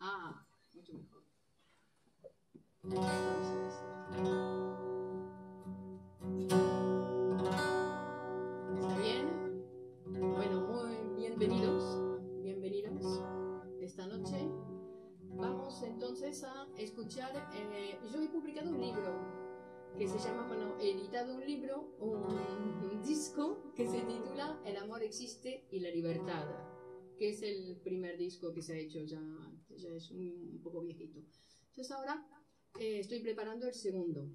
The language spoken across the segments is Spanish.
Ah, mucho mejor. ¿Está bien? Bueno, muy bienvenidos, bienvenidos esta noche. Vamos entonces a escuchar, eh, yo he publicado un libro que se llama, bueno, editado un libro, un, un disco que se titula El amor existe y la libertad, que es el primer disco que se ha hecho, ya, ya es un, un poco viejito. Entonces ahora eh, estoy preparando el segundo.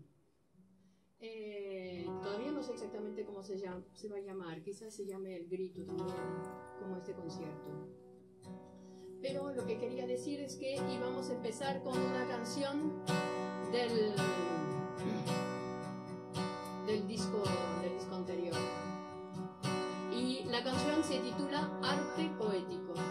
Eh, todavía no sé exactamente cómo se, llama, se va a llamar, quizás se llame El Grito también, como este concierto. Pero lo que quería decir es que íbamos a empezar con una canción del, Arte Poético.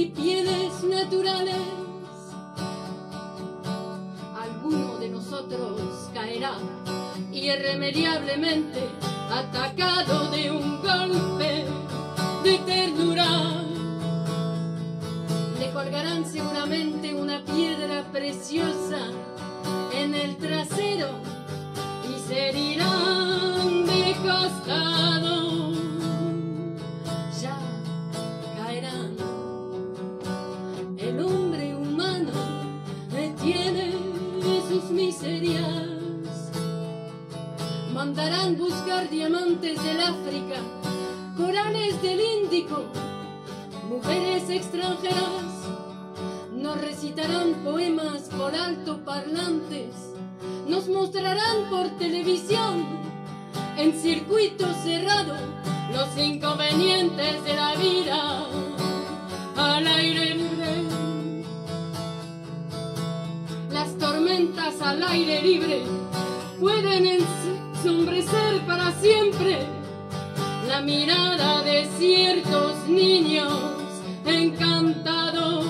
Y pieles naturales. Alguno de nosotros caerá irremediablemente atacado de un golpe de ternura. Le colgarán seguramente una piedra preciosa en el trasero y se herirán de costado. Mandarán buscar diamantes del África, corales del Índico, mujeres extranjeras. Nos recitarán poemas por altoparlantes, nos mostrarán por televisión, en circuito cerrado, los inconvenientes de la vida al aire libre. Las tormentas al aire libre pueden ensombrecer para siempre. La mirada de ciertos niños encantados.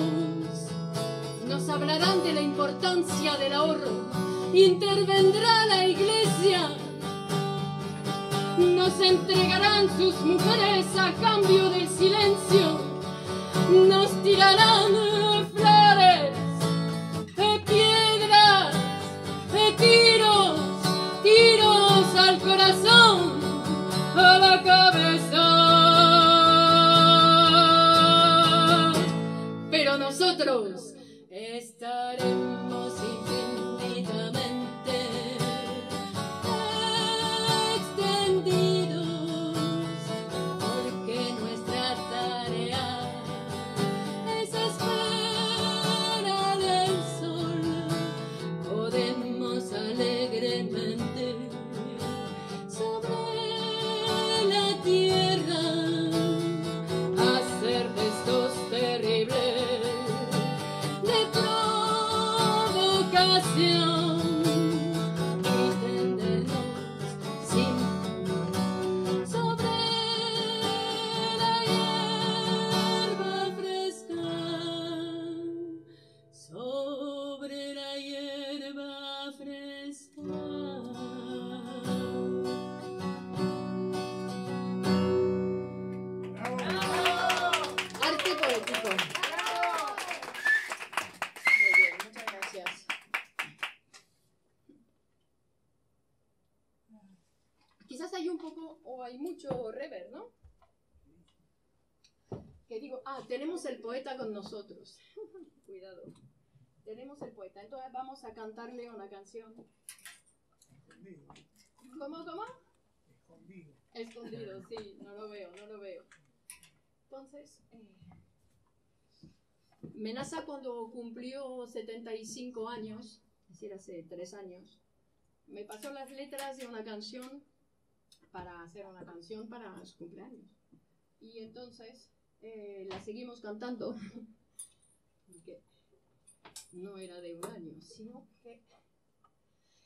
Nos hablarán de la importancia del ahorro, intervendrá la iglesia, nos entregarán sus mujeres a cambio del silencio, nos tirarán flores, corazón, a la cabeza. Pero nosotros estaremos con nosotros. Cuidado. Tenemos el poeta. Entonces vamos a cantarle una canción. ¿Cómo, cómo? Escondido. Escondido, sí, no lo veo, no lo veo. Entonces, eh, Menaza cuando cumplió 75 años, es decir, hace tres años, me pasó las letras de una canción para hacer una canción para su cumpleaños. Y entonces eh, la seguimos cantando, porque no era de un año, sino que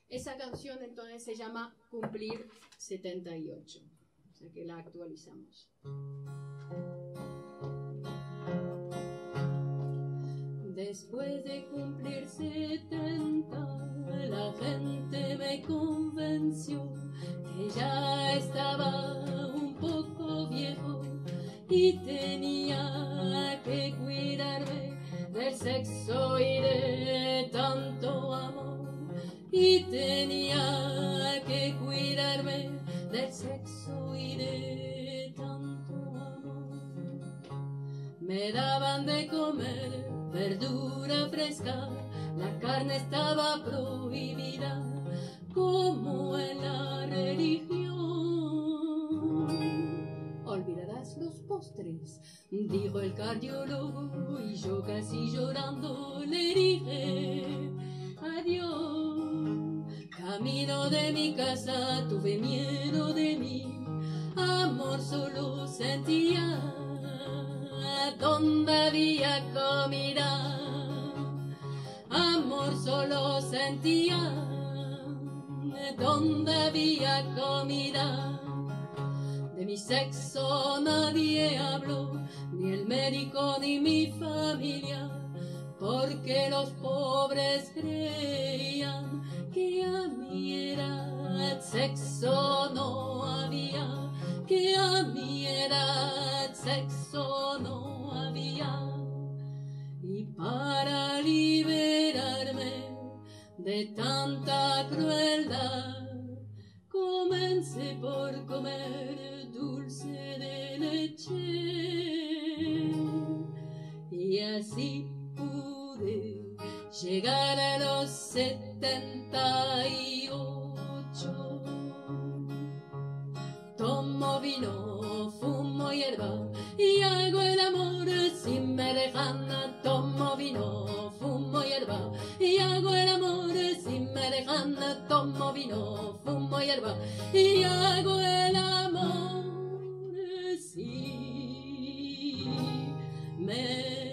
esa canción entonces se llama Cumplir 78, o sea que la actualizamos. Después de cumplir 70, la gente me convenció que ya estaba un poco viejo y tenía que cuidarme del sexo y de tanto amor. Y tenía que cuidarme del sexo y de tanto amor. Me daban de comer verdura fresca, la carne estaba prohibida como en la religión. Dijo el cardiólogo, y yo casi llorando le dije adiós. Camino de mi casa tuve miedo de mí, amor solo sentía donde había comida. Amor solo sentía donde había comida. De mi sexo nadie habló, ni el médico ni mi familia, porque los pobres creían que a mi edad sexo no había, que a mi edad sexo no y para liberarme de tanta crueldad, comencé por comer dulce de leche y así pude llegar a los setenta y ocho. Tomo vino, fumo hierba y hago el amor sin merejana. Tomo vino, fumo hierba y hago el amor sin merejana. Tomo vino, fumo hierba y hago el amor sin merejana.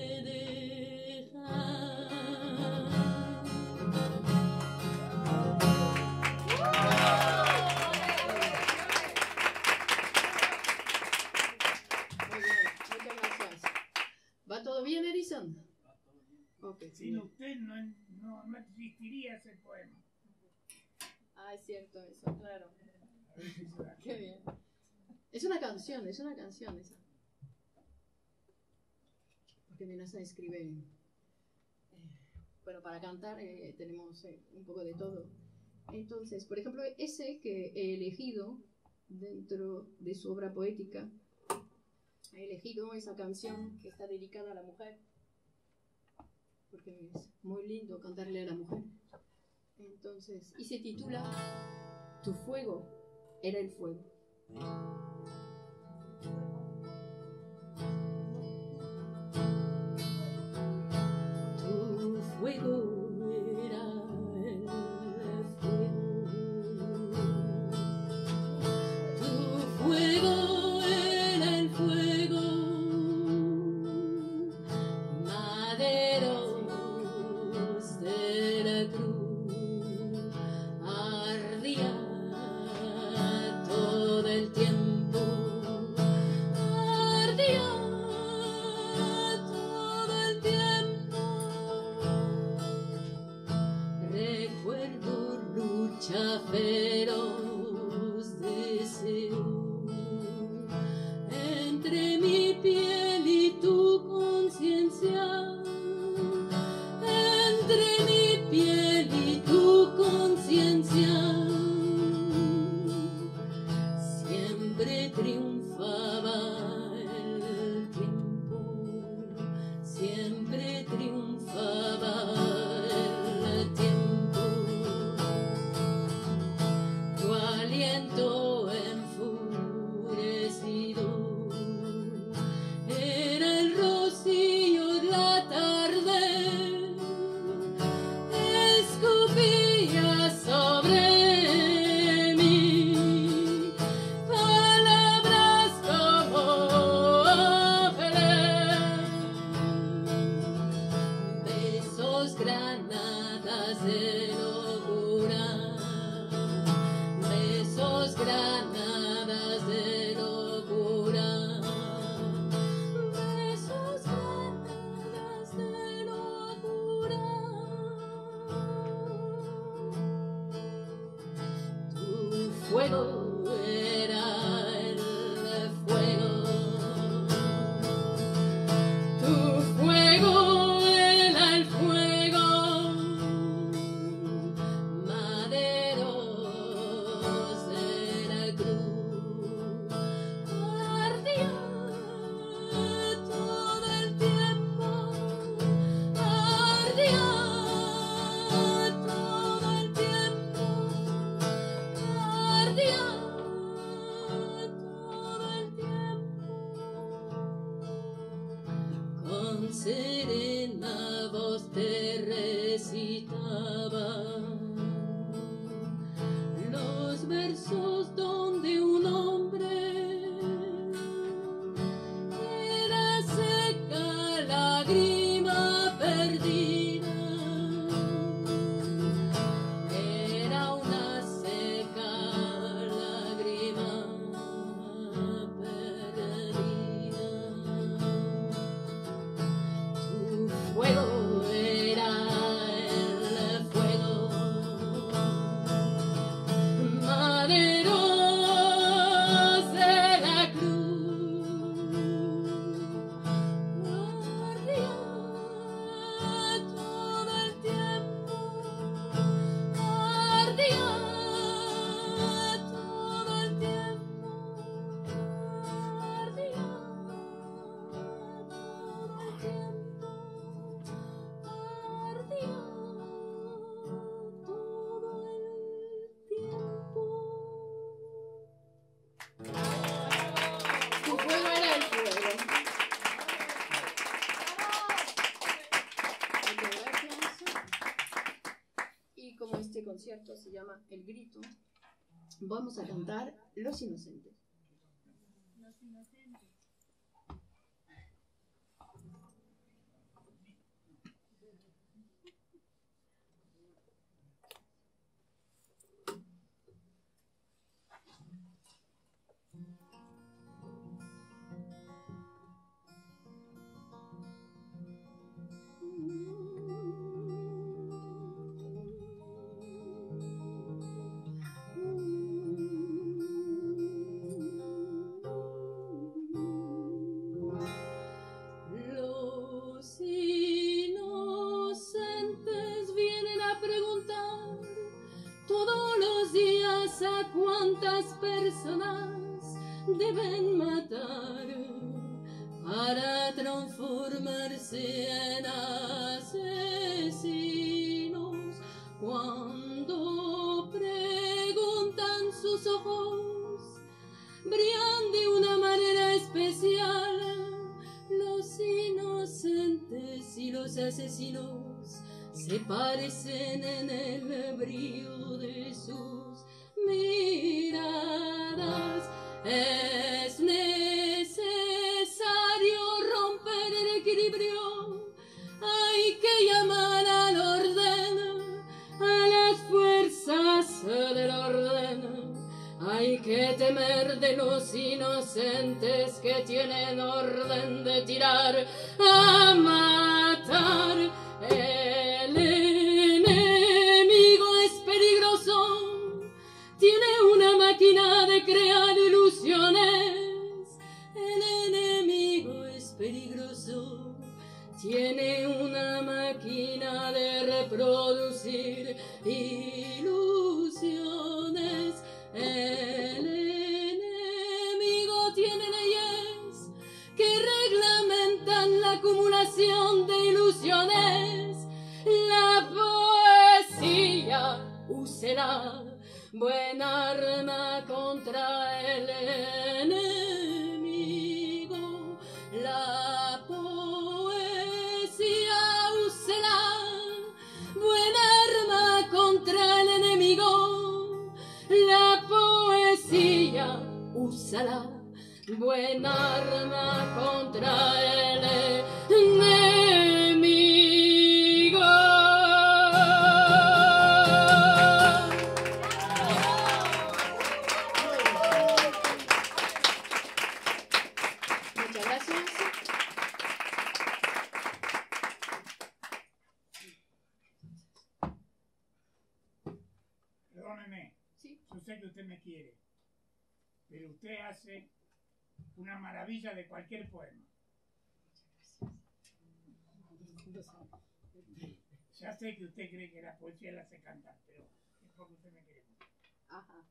Sin usted no, no, existiría ese poema. Ah, es cierto eso, claro. Qué bien. Es una canción, es una canción esa. Porque Menasa escribe. Eh, bueno, para cantar eh, tenemos eh, un poco de todo. Entonces, por ejemplo, ese que he elegido dentro de su obra poética he elegido esa canción que está dedicada a la mujer, porque es muy lindo cantarle a la mujer. Entonces, y se titula Tu fuego era el fuego. Vamos a cantar Los Inocentes. A matar, el enemigo es peligroso, tiene una máquina de crear ilusiones. El enemigo es peligroso. Tiene una máquina de reproducir. canción de ilusiones, la poesía, úsela, buen arma contra el enemigo, la poesía, úsela, buen arma contra el enemigo, la poesía, úsala buen arma contra el enemigo. Muchas gracias. Perdóneme, sí. yo sé que usted me quiere, pero usted hace una maravilla de cualquier poema. Ya sé que usted cree que la poesía la hace cantar, pero es porque usted me quiere mucho. Ajá.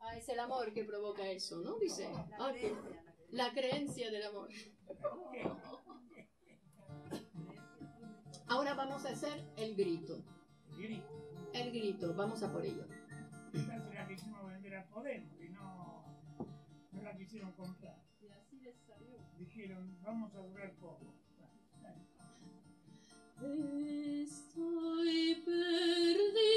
Ah, es el amor que provoca eso, ¿no? Dice. La, ah, creencia, la, creencia. la, creencia, del amor. Ahora vamos a hacer el grito. ¿El grito? El grito, vamos a por ello. Esta será que hicimos vender a Podemos. ¿eh? la quisieron comprar. Y así les salió. Dijeron, vamos a durar poco. Estoy perdido.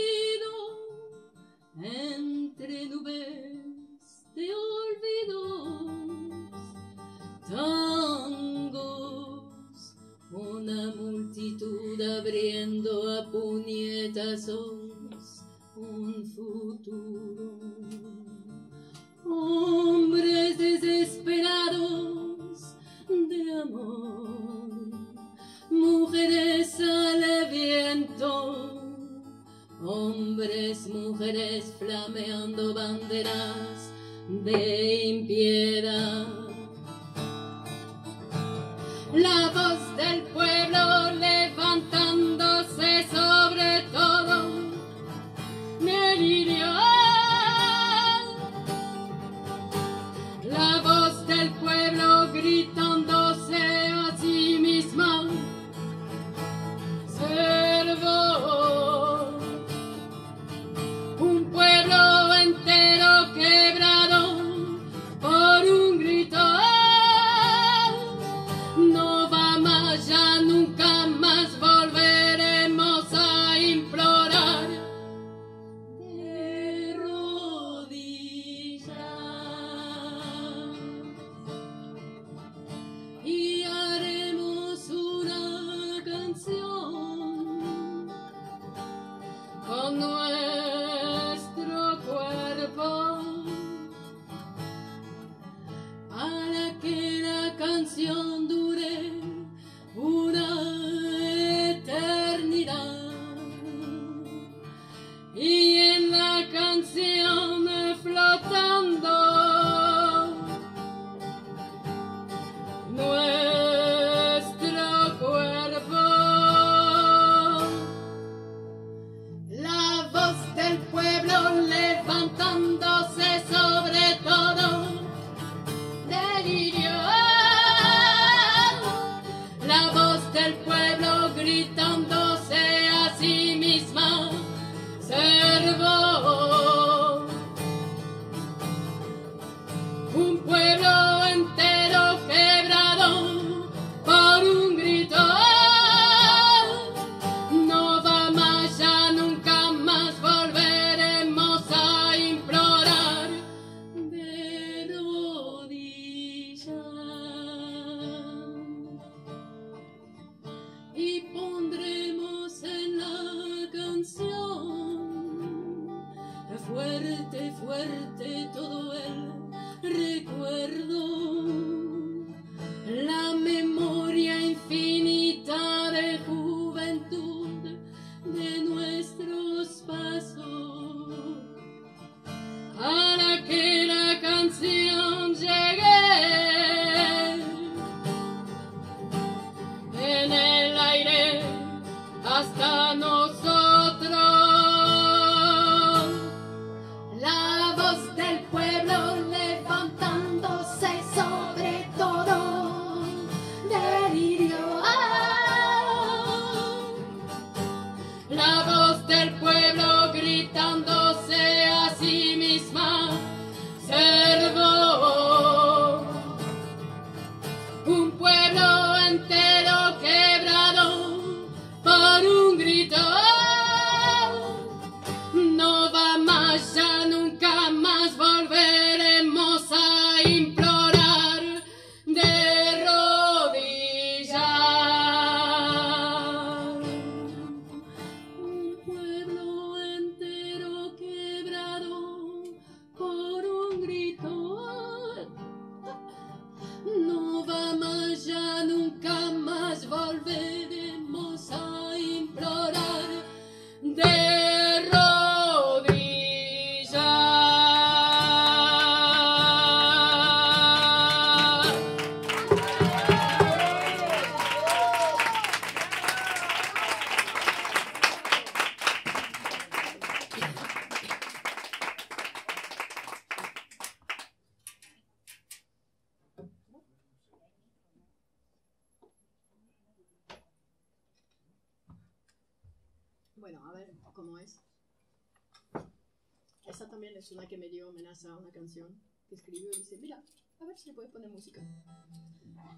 Música.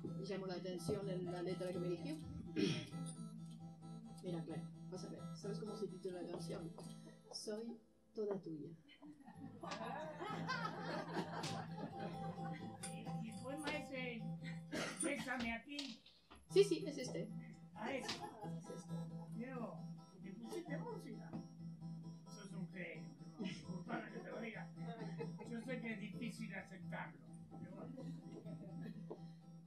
Me llamó la atención en la letra que me dijo. Mira, Claire, vas a ver. ¿Sabes cómo se titula la canción? Soy toda tuya. Ese, Bésame aquí, Sí, sí,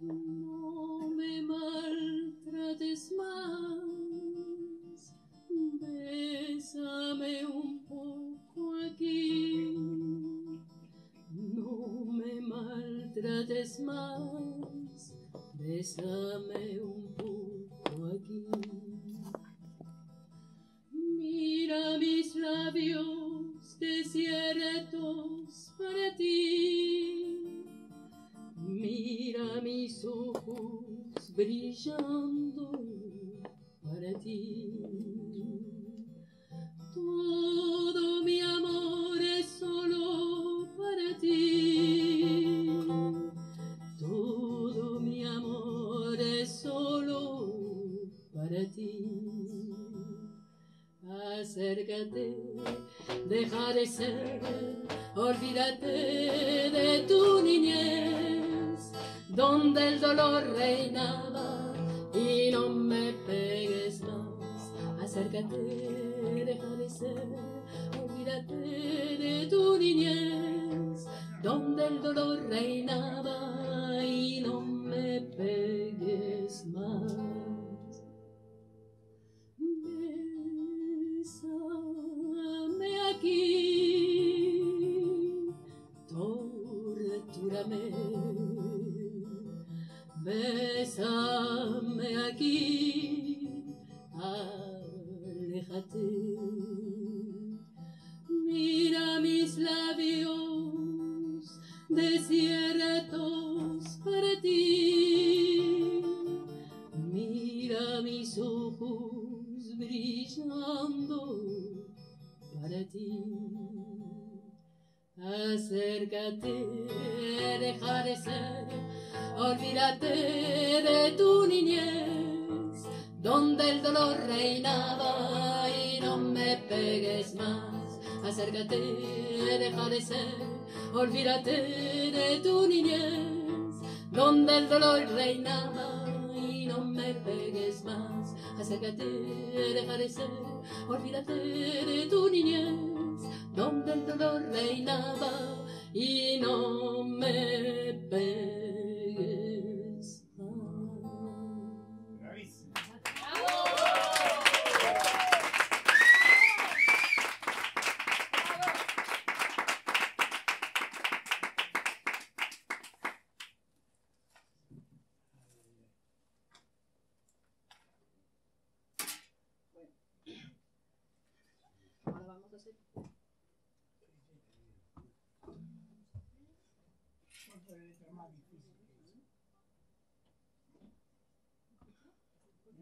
No me maltrates más, bésame un poco aquí. No me maltrates más, bésame un poco aquí. Mira mis labios desiertos para ti. Mira mis ojos brillando para ti. Todo mi amor es solo para ti. Todo mi amor es solo para ti. Acércate, deja de ser, olvídate de tu niñez, donde el dolor reinaba y no me pegues más. Acércate, deja de ser, olvídate de tu niñez, donde el dolor reinaba y no me pegues ser, olvídate de tu niñez, donde el dolor reinaba y no me pegues más. Acércate, de ser, olvídate de tu niñez, donde el dolor reinaba y no me pegues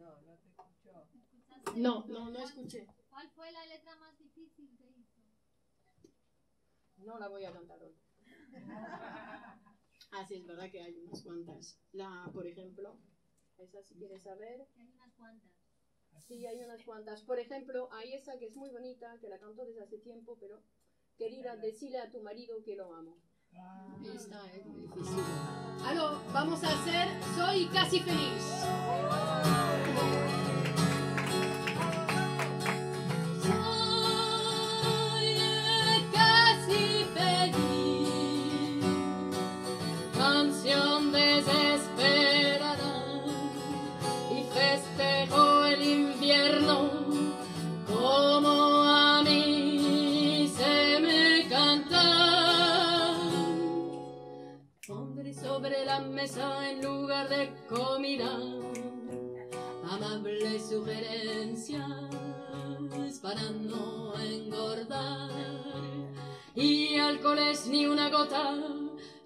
No, no te escuchó. No, no, no escuché. ¿Cuál fue la letra más difícil que hizo? No la voy a cantar hoy. Ah, sí, es verdad que hay unas cuantas. La, por ejemplo, esa si quieres saber. Hay unas cuantas. Sí, hay unas cuantas. Por ejemplo, hay esa que es muy bonita, que la canto desde hace tiempo, pero querida, decile a tu marido que lo amo. Esta es muy difícil. Aló, vamos a hacer Soy casi feliz. Mesa en lugar de comida. Amables sugerencias para no engordar. Y alcoholes ni una gota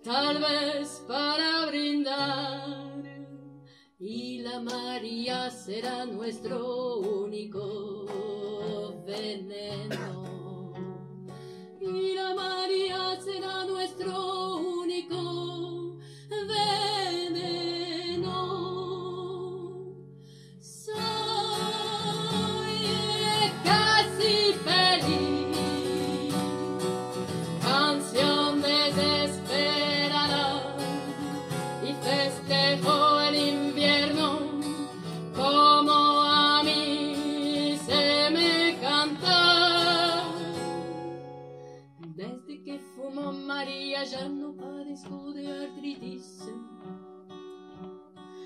tal vez para brindar. Y la María será nuestro único veneno. Y la María será nuestro único Ya no padezco de artritis,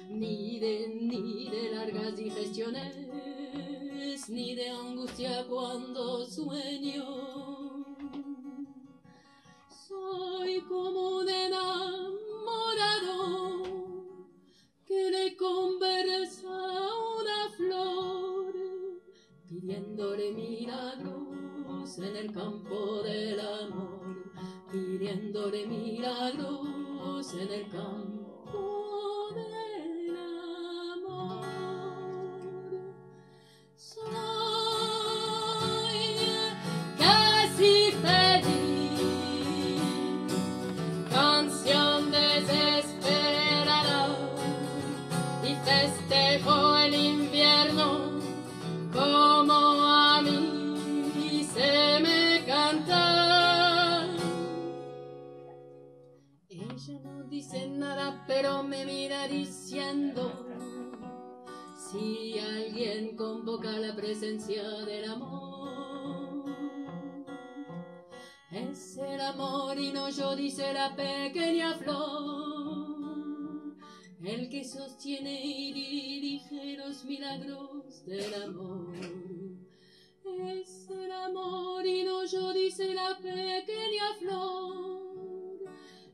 ni de, ni de largas digestiones, ni de angustia cuando sueño. Soy como un enamorado que le conversa a una flor, pidiéndole milagros en el campo del amor, pidiéndole milagros en el campo convoca la presencia del amor. Es el amor y no yo, dice la pequeña flor, el que sostiene y dirige los milagros del amor. Es el amor y no yo, dice la pequeña flor,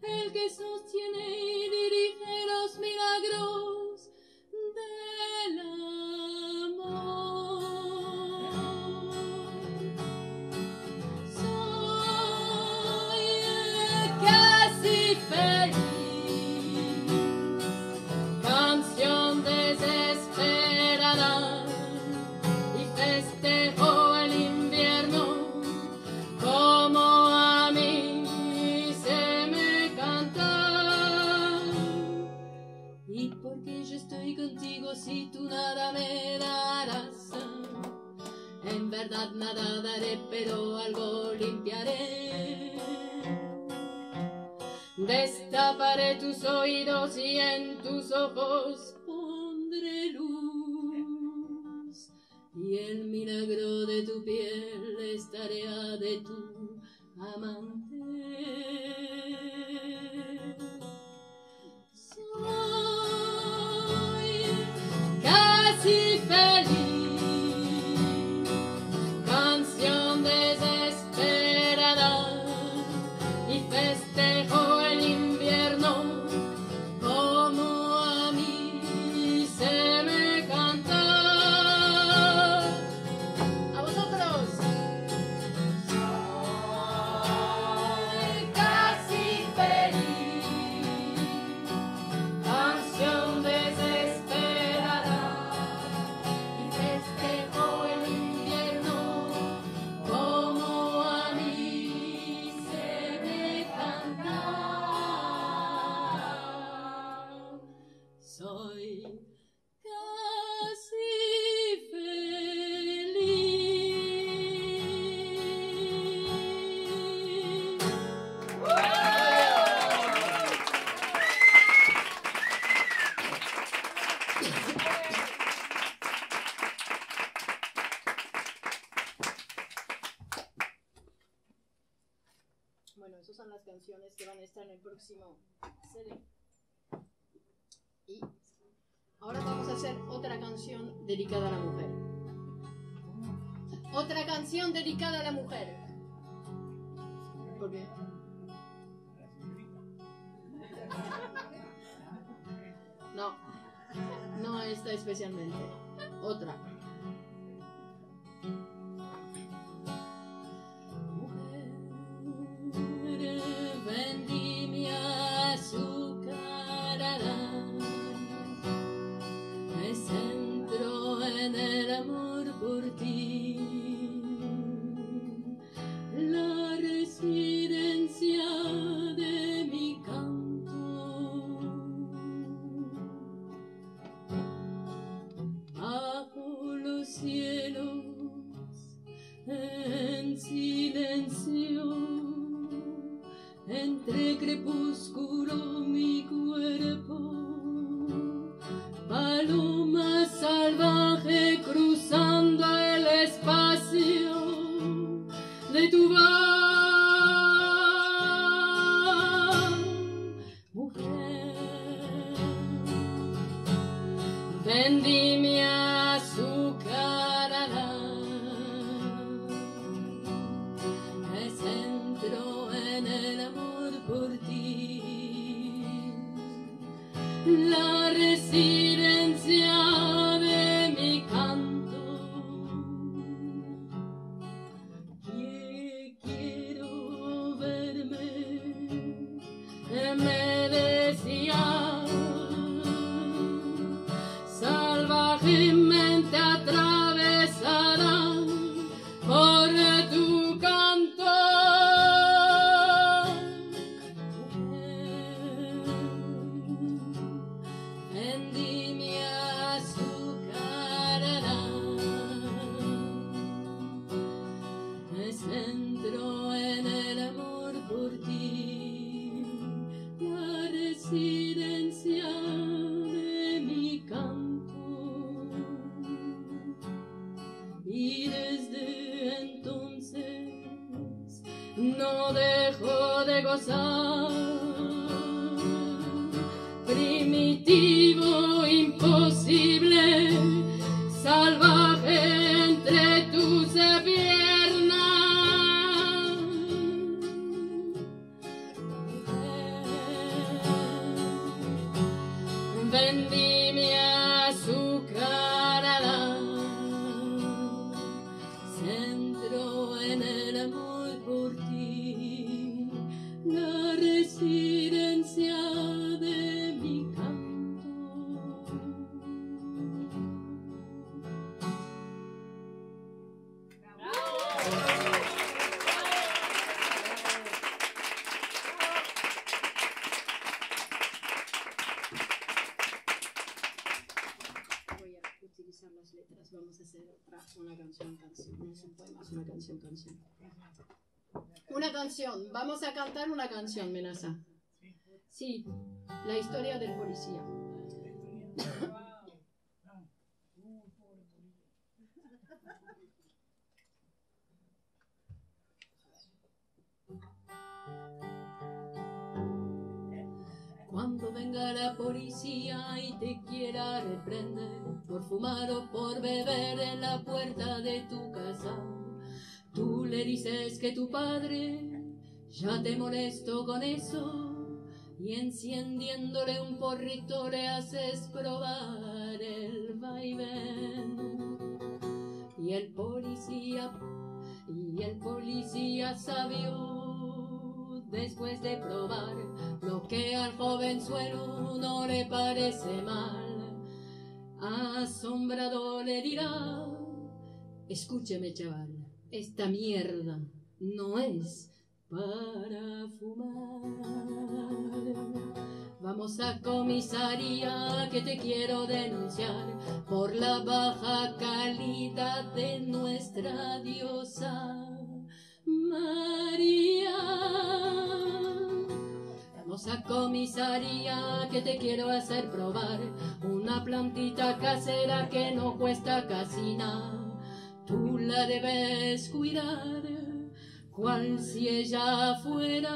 el que sostiene y dirige los milagros del amor. Nada me darás. En verdad nada daré, pero algo limpiaré. Destaparé tus oídos y en tus ojos pondré luz. Y el milagro de tu piel es tarea de tu amante. Vamos a cantar una canción, Menasa. Sí, la historia del policía. Cuando venga la policía y te quiera reprender por fumar o por beber en la puerta de tu casa, tú le dices que tu padre ya te molesto con eso y enciendiéndole un porrito le haces probar el vaivén. Y el policía, y el policía sabio, después de probar lo que al jovenzuelo no le parece mal, asombrado le dirá, escúcheme chaval, esta mierda no es para fumar. Vamos a comisaría que te quiero denunciar por la baja calidad de nuestra diosa María. Vamos a comisaría que te quiero hacer probar una plantita casera que no cuesta casi nada. Tú la debes cuidar, cual si ella fuera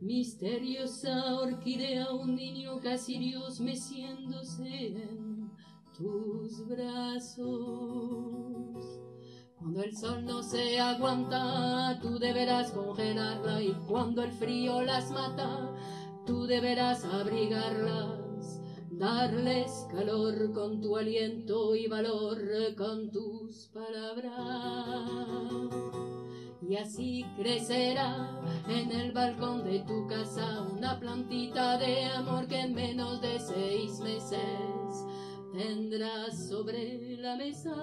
misteriosa orquídea, un niño casi Dios meciéndose en tus brazos. Cuando el sol no se aguanta, tú deberás congelarla y cuando el frío las mata, tú deberás abrigarlas, darles calor con tu aliento y valor con tus palabras. Y así crecerá en el balcón de tu casa una plantita de amor que en menos de seis meses tendrás sobre la mesa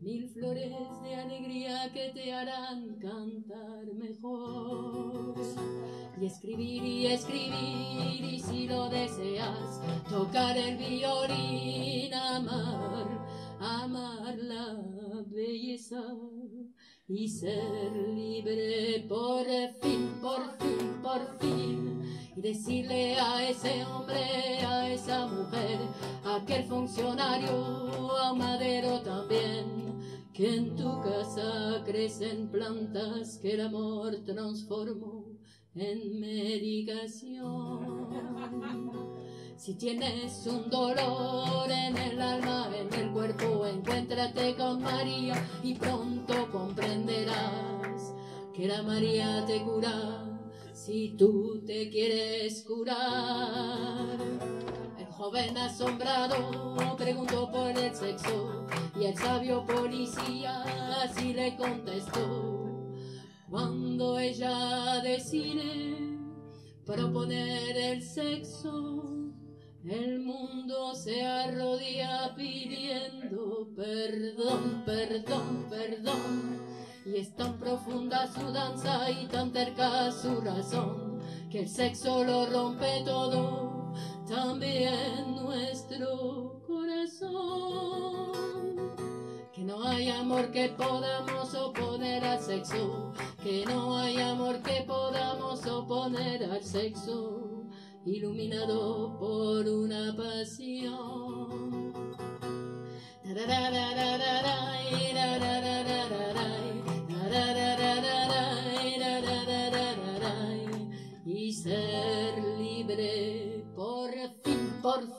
mil flores de alegría que te harán cantar mejor. Y escribir y escribir, y si lo deseas, tocar el violín, amar, amar la belleza y ser libre por fin, por fin. decirle a ese hombre, a esa mujer, a aquel funcionario, a madero también, que en tu casa crecen plantas que el amor transformó en medicación. Si tienes un dolor en el alma, en el cuerpo, encuéntrate con María y pronto comprenderás que la María te cura si tú te quieres curar. El joven asombrado preguntó por el sexo y el sabio policía así le contestó. Cuando ella decide proponer el sexo, el mundo se arrodilla pidiendo perdón, perdón, perdón. Y es tan profunda su danza y tan terca su razón, que el sexo lo rompe todo, también nuestro corazón. Que no hay amor que podamos oponer al sexo, que no hay amor que podamos oponer al sexo, iluminado por una pasión. Y ser libre por fin, por fin,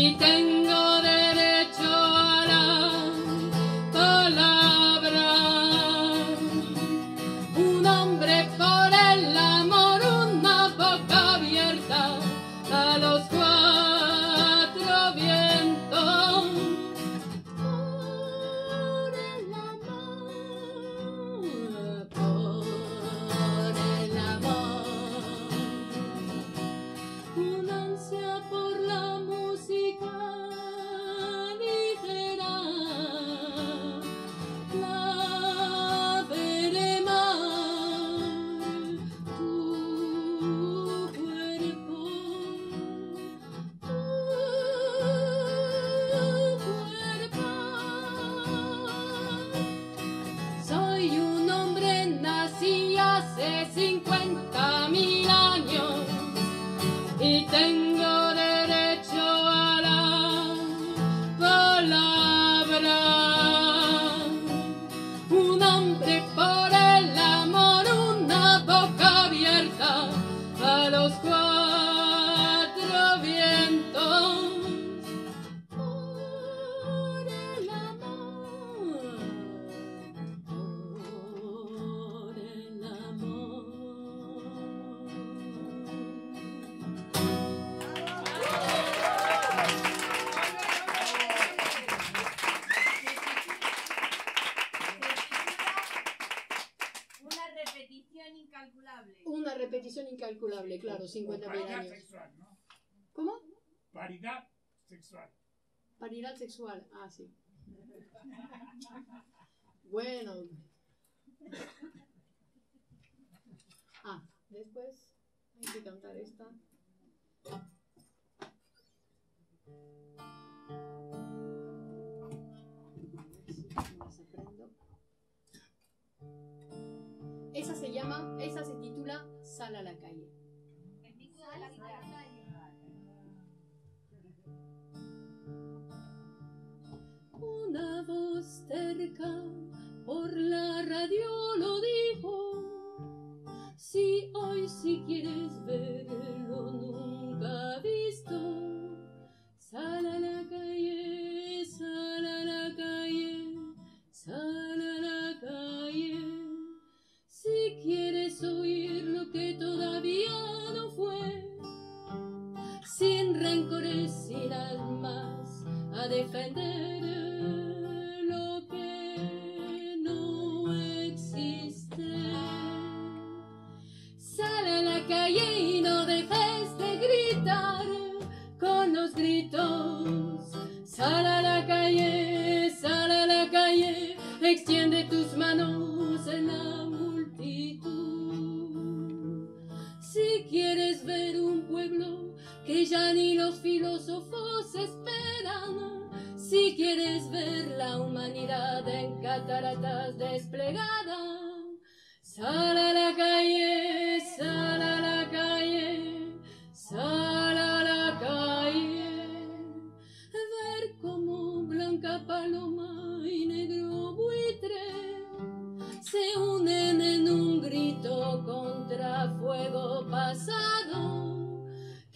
y Paridad sexual. Ah, sí. Bueno. Ah, después hay que cantar esta. Esa se llama, esa se titula Sal a la calle. Por la radio lo dijo. Si hoy si quieres verlo nunca visto, sal a la calle, sal a la calle, sal a la calle. Si quieres oír lo que todavía no fue, sin rencores y almas a defender si quieres ver la humanidad en cataratas desplegada, sal a la calle, sal a la calle, sal a la calle, ver como blanca paloma y negro buitre se unen en un grito contra fuego pasado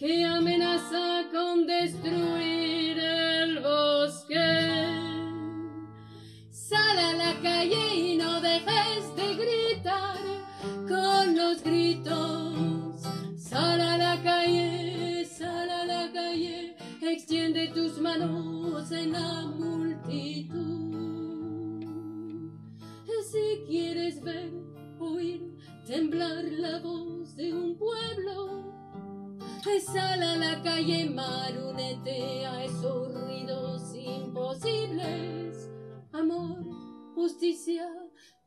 que amenaza con destruir el bosque. Sal a la calle y no dejes de gritar con los gritos. Sal a la calle, sal a la calle, extiende tus manos en la multitud. Si quieres ver, oír, temblar la voz de un pueblo, sal a la calle, marúnete a esos ruidos imposibles. Amor, justicia,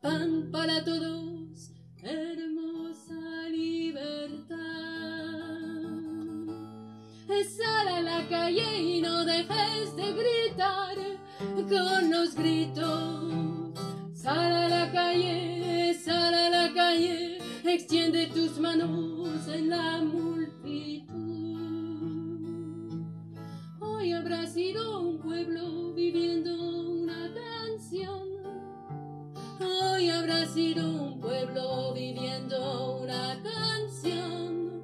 pan para todos, hermosa libertad. Sal a la calle y no dejes de gritar con los gritos. Sal a la calle, sal a la calle, extiende tus manos en la multitud. Hoy habrá sido un pueblo viviendo una canción. Hoy habrá sido un pueblo viviendo una canción.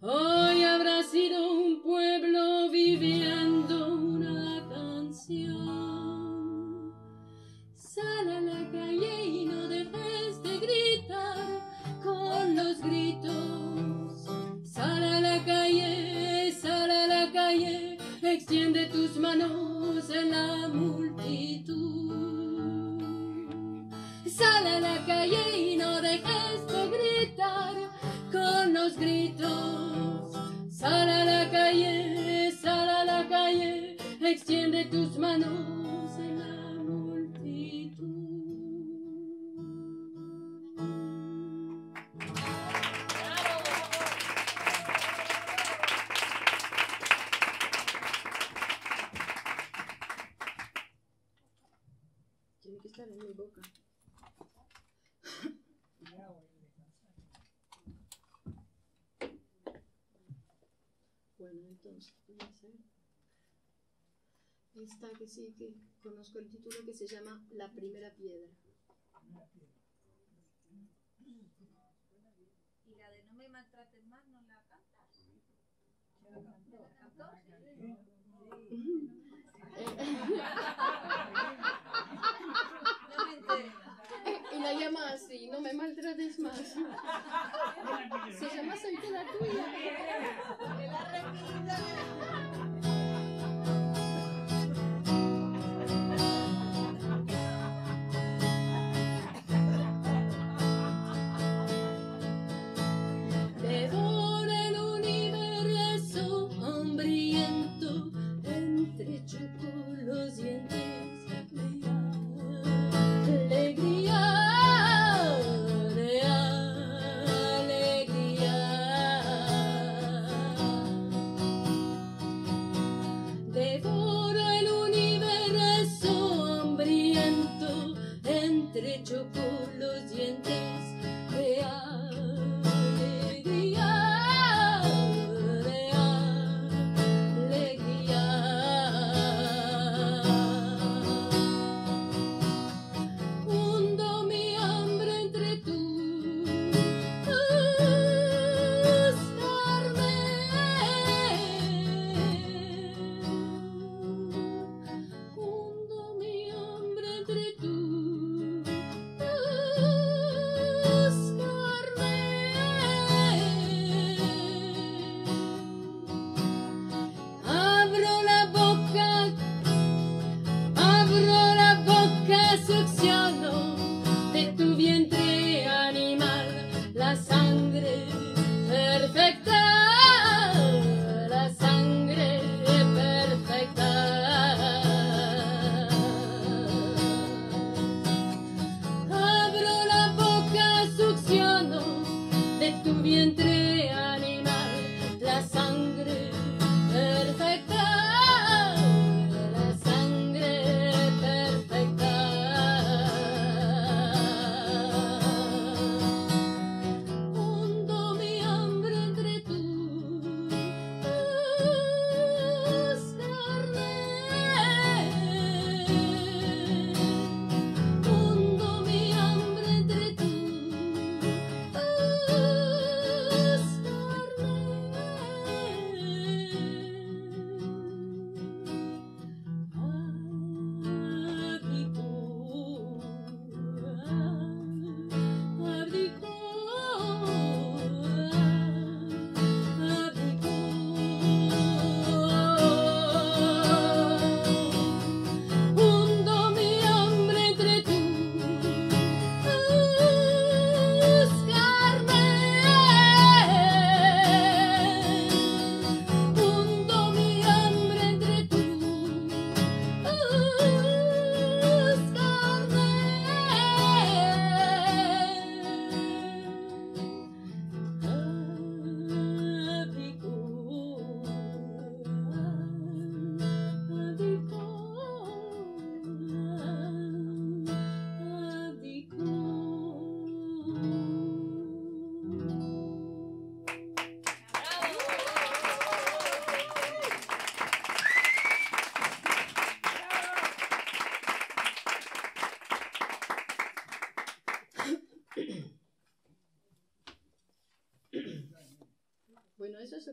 Hoy habrá sido un pueblo viviendo una canción. Sal a la calle y no dejes de gritar con los gritos. Sal a la calle, extiende tus manos en la multitud. Sal a la calle y no dejes de gritar con los gritos. Sal a la calle, sal a la calle, extiende tus manos en la esta que sí que conozco el título que se llama La primera piedra. Y la de no me maltrates más, ¿no la cantas? ¿La cantó? No me enteré. Y la llama así, no me maltrates más. Se llama Soy toda tuya. Me la repito.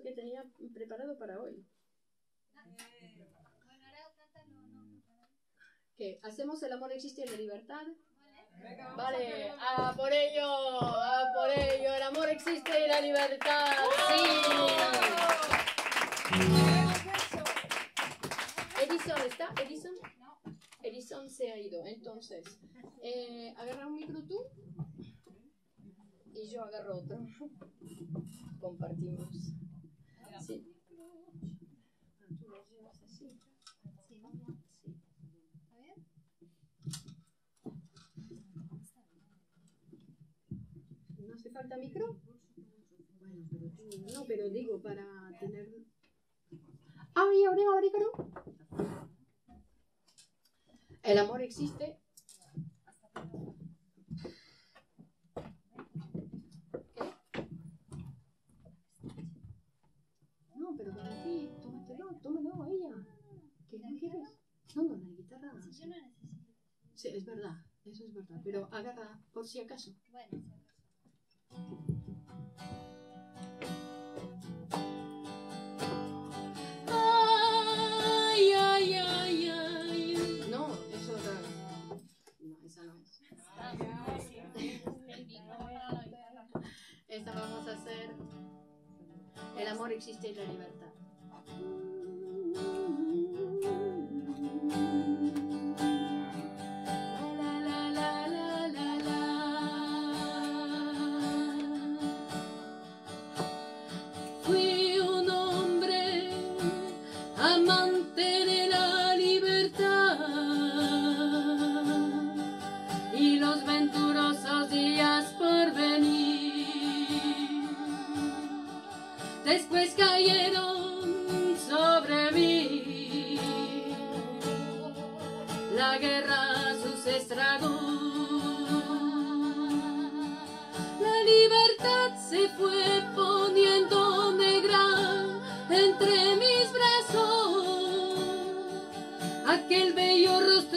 Que tenía preparado para hoy. ¿Qué? ¿Hacemos el amor existe en la libertad? Vale, a por ello, a por ello, el amor existe y la libertad, sí. Edison, ¿está? Edison. Edison se ha ido, entonces, eh, agarra un micro tú y yo agarro otro. Compartimos. Sí. Ah, tú lo llevas así. Sí, ¿no? Sí. A ver. ¿No hace falta micro? Bueno, pero tú, no, pero digo para tener... ¡Ay, ahora, ahora, ahora! El amor existe. ¿Qué? No, pero para ti, tómatelo, tómalo a ella. ¿Qué no quieres? No, no, la guitarra. Si yo no necesito. Sí, es verdad, eso es verdad, pero agarra por si acaso. Bueno, si acaso. Ay, ay, ay, ay. No, es otra. No, esa no es. Esta vamos a hacer. El amor existe en la libertad. Días por venir. Después cayeron sobre mí la guerra, sus estragos. La libertad se fue poniendo negra entre mis brazos. Aquel bello rostro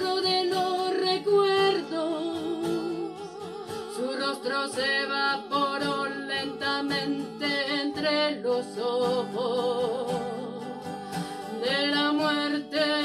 se evaporó lentamente entre los ojos de la muerte.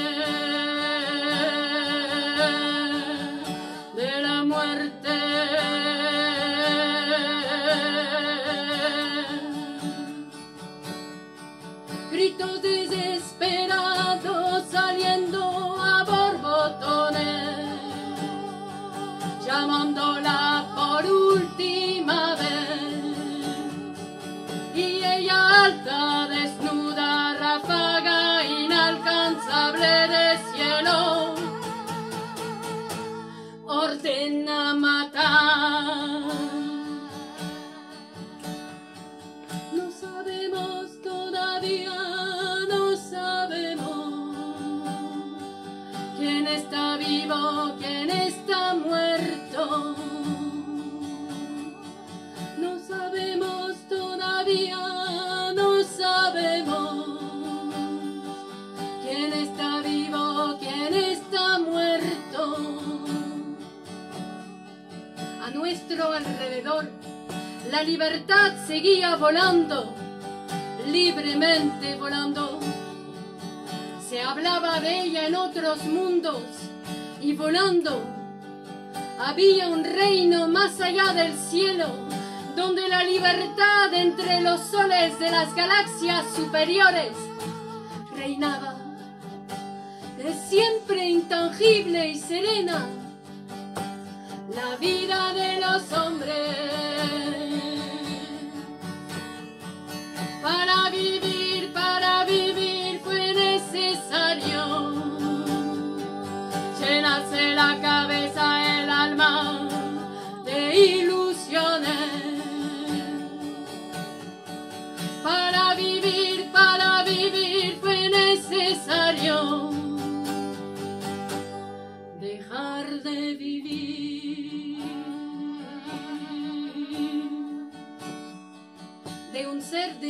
La libertad seguía volando, libremente volando. Se hablaba de ella en otros mundos y volando había un reino más allá del cielo, donde la libertad entre los soles de las galaxias superiores reinaba. Es siempre intangible y serena la vida de los hombres. Para vivir, para vivir fue necesario llenarse la cabeza, el alma de ilusiones. Para vivir, para vivir fue necesario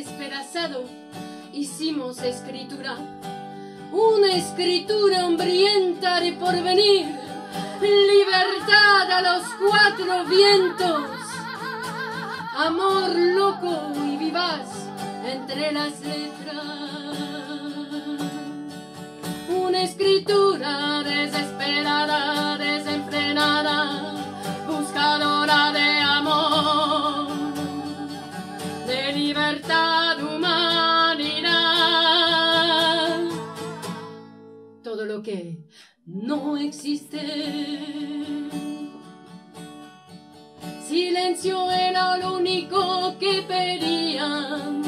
despedazado hicimos escritura, una escritura hambrienta de porvenir, libertad a los cuatro vientos, amor loco y vivaz entre las letras. Una escritura desesperada, libertad, humanidad. Todo lo que no existe. Silencio era lo único que pedían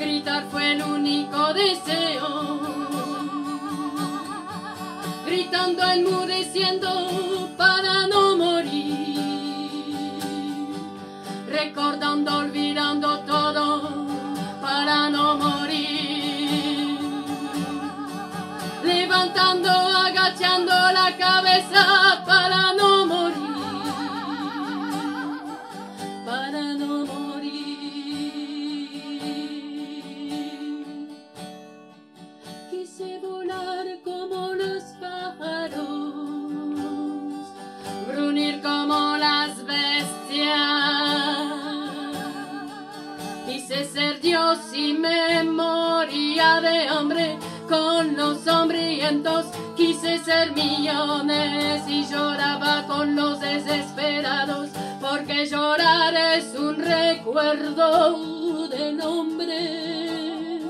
gritar fue el único deseo. Gritando, enmudeciendo para no Recordando, olvidando todo para no morir. Levantando, agachando la cabeza para no morir. Para no morir. Quise volar como los pájaros, brunir como las bestias. Ser Dios y me moría de hambre con los hambrientos. Quise ser millones y lloraba con los desesperados, porque llorar es un recuerdo del hombre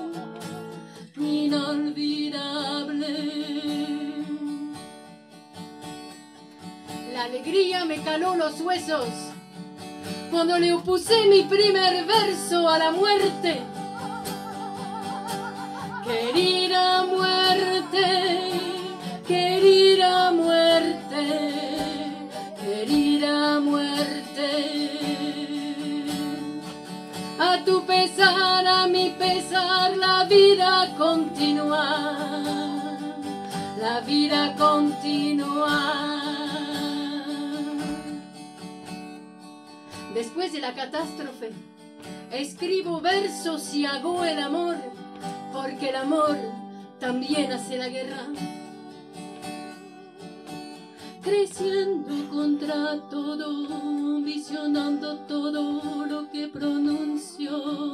inolvidable. La alegría me caló los huesos cuando le opuse mi primer verso a la muerte. Querida muerte, querida muerte, querida muerte. A tu pesar, a mi pesar, la vida continúa. La vida continúa. Después de la catástrofe, escribo versos y hago el amor, porque el amor también hace la guerra. Creciendo contra todo, visionando todo lo que pronuncio.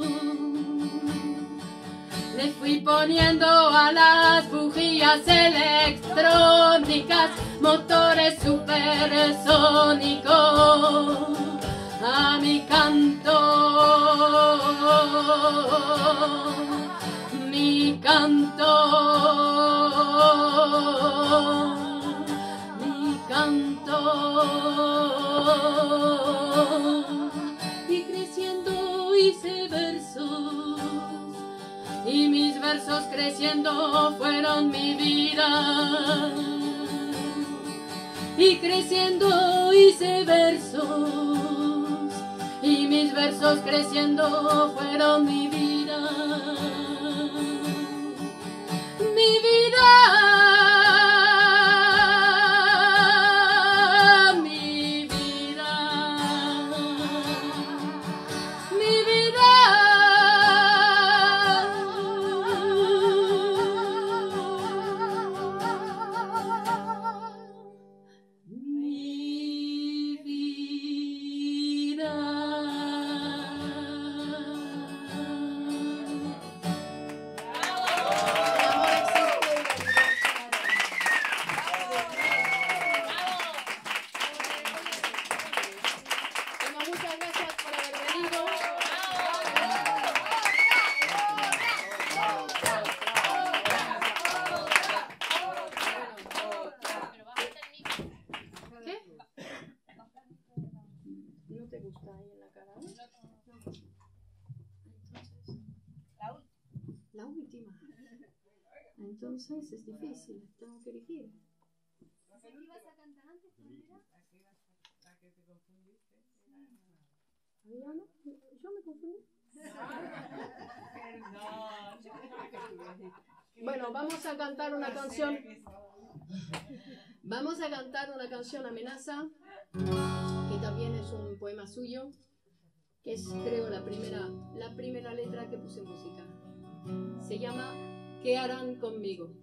Le fui poniendo a las bujías electrónicas motores supersónicos a mi canto, mi canto, mi canto. Y creciendo hice versos, y mis versos creciendo fueron mi vida. Y creciendo hice versos y mis versos creciendo fueron mi vida. Mi vida. es difícil, tengo que elegir. ¿Aquí vas a cantar antes, ¿La que te confundiste? ¿Yo me confundí? Bueno, vamos a cantar una canción. Vamos a cantar una canción amenaza, que también es un poema suyo, que es creo la primera, la primera letra que puse en música. Se llama ¿Qué harán conmigo?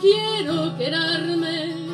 quiero quedarme